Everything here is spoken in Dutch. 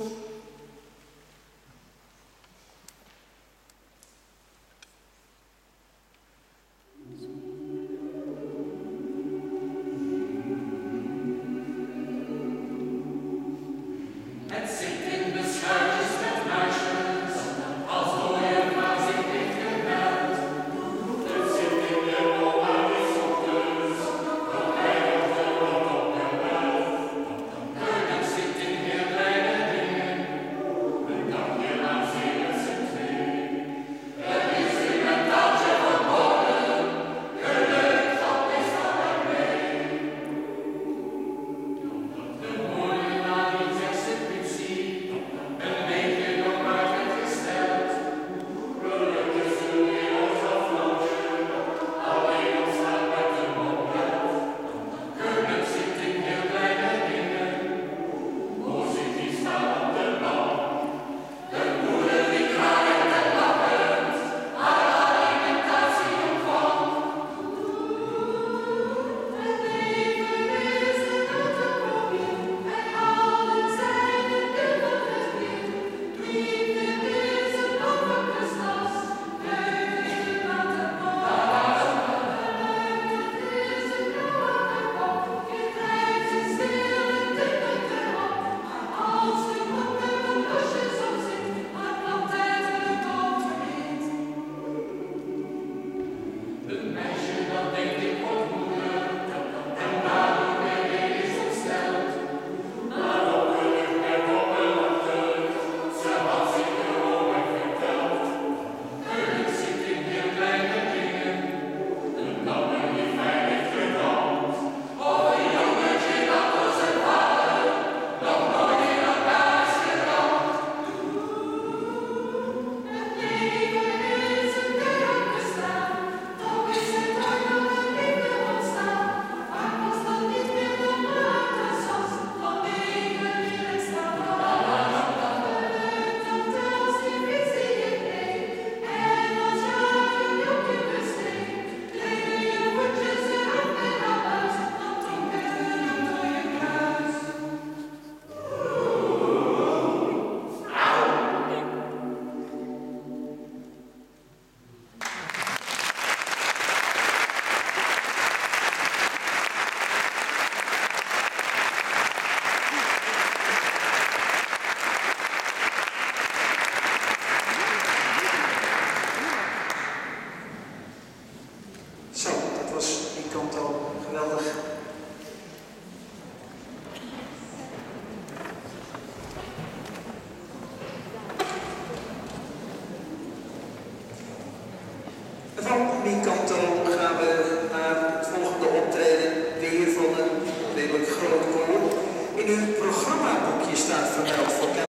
people redelijk groot komen. In uw programmaboekje staat vermeld voor